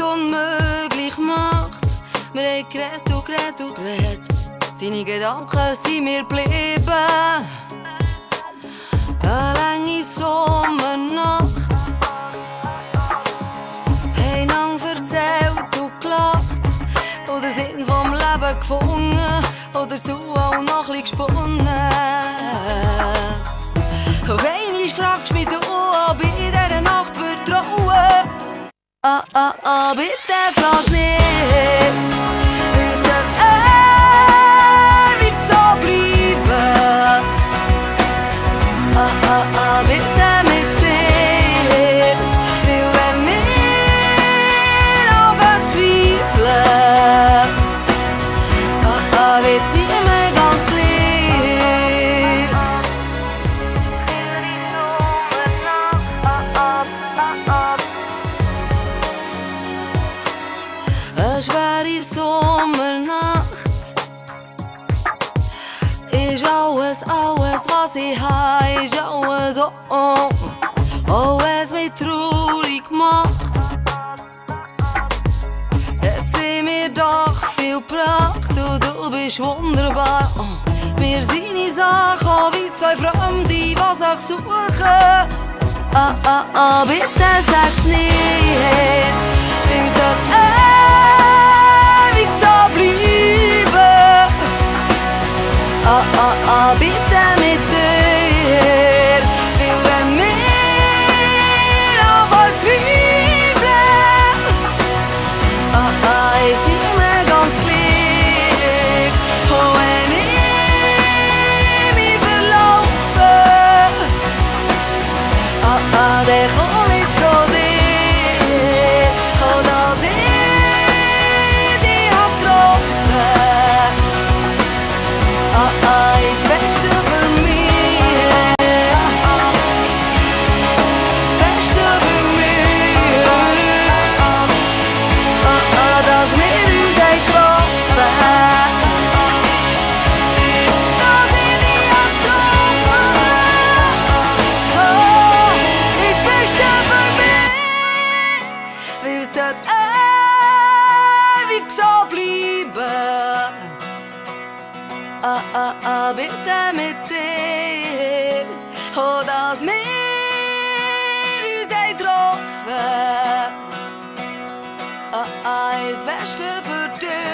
unmöglich macht. Wir haben geredet und geredet und geredet. Deine Gedanken sind mir geblieben. Eine lange Sommernacht. Haben lang erzählt und gelacht. Oder Sinn vom Leben gefunden. Oder so auch noch ein gesponnen. Und einmal fragst mich, du, ob ich Ah, ah, ah, bitte frag nicht. Wir Eine schwere Sommernacht ist alles, alles, was ich habe, ist alles so. Auch es mich traurig macht, hat sie mir doch viel gebracht und du bist wunderbar. Oh, wir sind in Sachen wie zwei Fremde, die sich suchen. Ah, ah, ah, bitte sag's nicht. Ah, ah, ah, Sollten ewig so bleiben. Ah, ah, ah, bitte mit dir. Oh, dass wir uns getroffen. Ah, ah, ist Beste für dich.